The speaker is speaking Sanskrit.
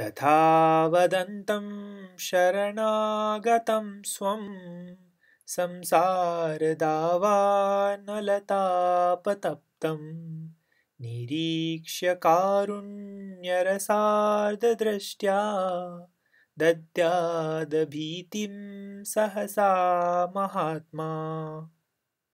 तथा वदन्तं शरणागतं स्वं संसारदावानलतापतप्तं निरीक्ष्यकारुण्यरसार्धदृष्ट्या दद्यादभीतिं सहसा महात्मा।